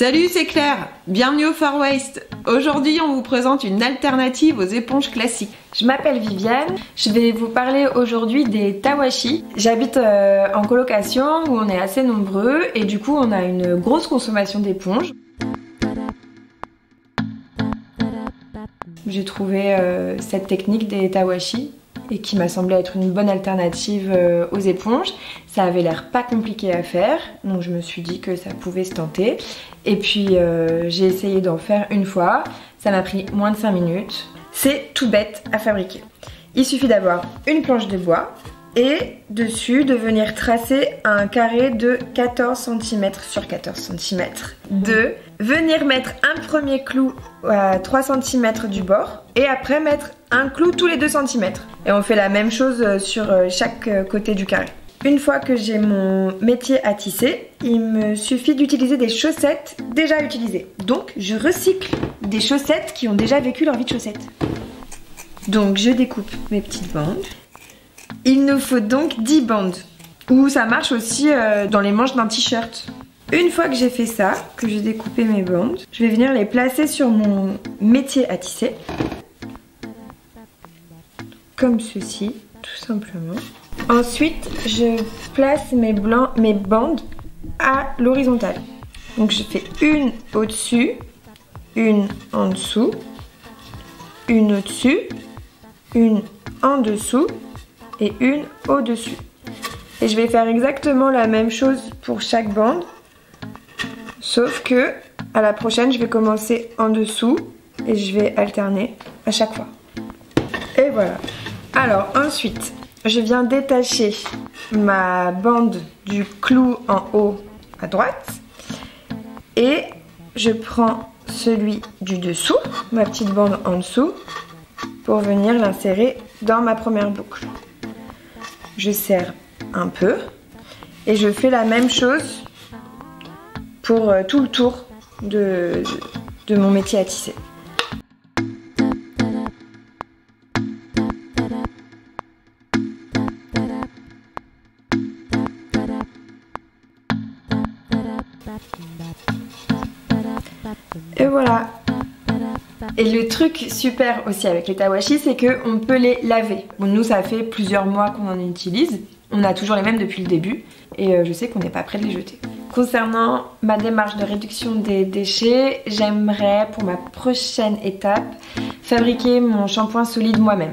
Salut, c'est Claire. Bienvenue au Far West. Aujourd'hui, on vous présente une alternative aux éponges classiques. Je m'appelle Viviane. Je vais vous parler aujourd'hui des Tawashi. J'habite euh, en colocation où on est assez nombreux et du coup, on a une grosse consommation d'éponges. J'ai trouvé euh, cette technique des Tawashi et qui m'a semblé être une bonne alternative euh, aux éponges. Ça avait l'air pas compliqué à faire, donc je me suis dit que ça pouvait se tenter. Et puis euh, j'ai essayé d'en faire une fois, ça m'a pris moins de 5 minutes. C'est tout bête à fabriquer. Il suffit d'avoir une planche de bois et dessus de venir tracer un carré de 14 cm sur 14 cm. De venir mettre un premier clou à 3 cm du bord et après mettre un clou tous les 2 cm. Et on fait la même chose euh, sur euh, chaque euh, côté du carré. Une fois que j'ai mon métier à tisser, il me suffit d'utiliser des chaussettes déjà utilisées. Donc je recycle des chaussettes qui ont déjà vécu leur vie de chaussettes. Donc je découpe mes petites bandes. Il nous faut donc 10 bandes. Ou ça marche aussi dans les manches d'un t-shirt. Une fois que j'ai fait ça, que j'ai découpé mes bandes, je vais venir les placer sur mon métier à tisser comme ceci, tout simplement. Ensuite, je place mes bandes à l'horizontale. Donc je fais une au-dessus, une en dessous, une au-dessus, une en dessous et une au-dessus. Et je vais faire exactement la même chose pour chaque bande, sauf que à la prochaine, je vais commencer en dessous et je vais alterner à chaque fois. Et voilà. Alors ensuite, je viens détacher ma bande du clou en haut à droite et je prends celui du dessous, ma petite bande en dessous, pour venir l'insérer dans ma première boucle. Je serre un peu et je fais la même chose pour euh, tout le tour de, de mon métier à tisser. Et voilà. Et le truc super aussi avec les tawashi, c'est qu'on peut les laver. Bon, nous, ça fait plusieurs mois qu'on en utilise. On a toujours les mêmes depuis le début. Et euh, je sais qu'on n'est pas prêt de les jeter. Concernant ma démarche de réduction des déchets, j'aimerais pour ma prochaine étape fabriquer mon shampoing solide moi-même.